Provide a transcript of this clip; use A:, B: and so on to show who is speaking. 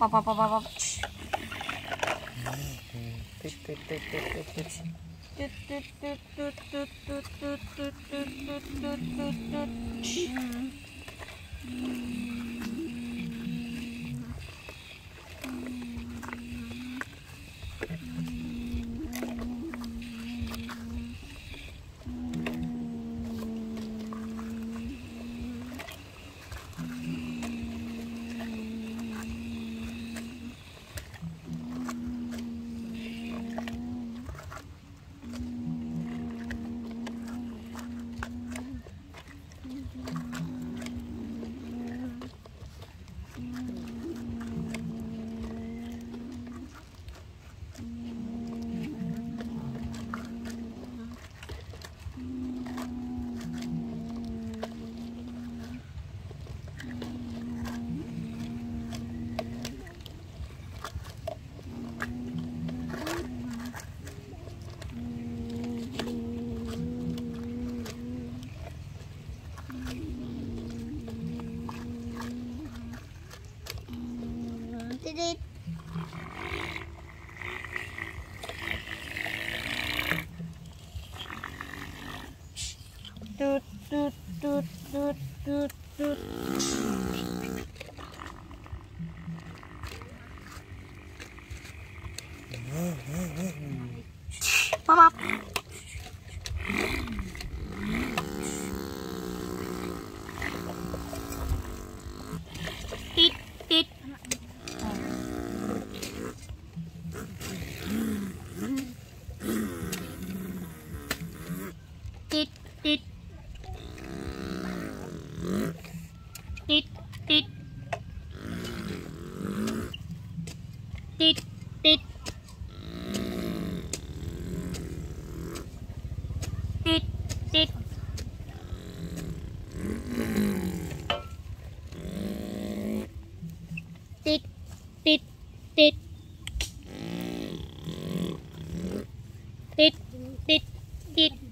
A: Bak bak bak bak.
B: Tüt tüt tüt tüt tüt tüt.
A: Tüt tüt tüt tüt tüt tüt tüt tüt tüt tüt tüt tüt tüt. Tut tut tut tut tut tut tut. Tidit. Tut tít tít. Tít tít. Tít tít. Tít tít tít. Tít tít tít.